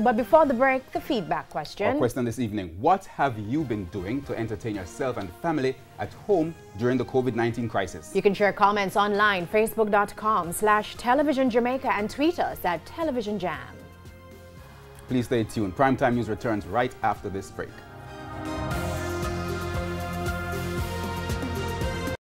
But before the break, the feedback question. Our question this evening What have you been doing to entertain yourself and family at home during the COVID 19 crisis? You can share comments online, facebook.com slash television Jamaica, and tweet us at television jam. Please stay tuned. Primetime News returns right after this break.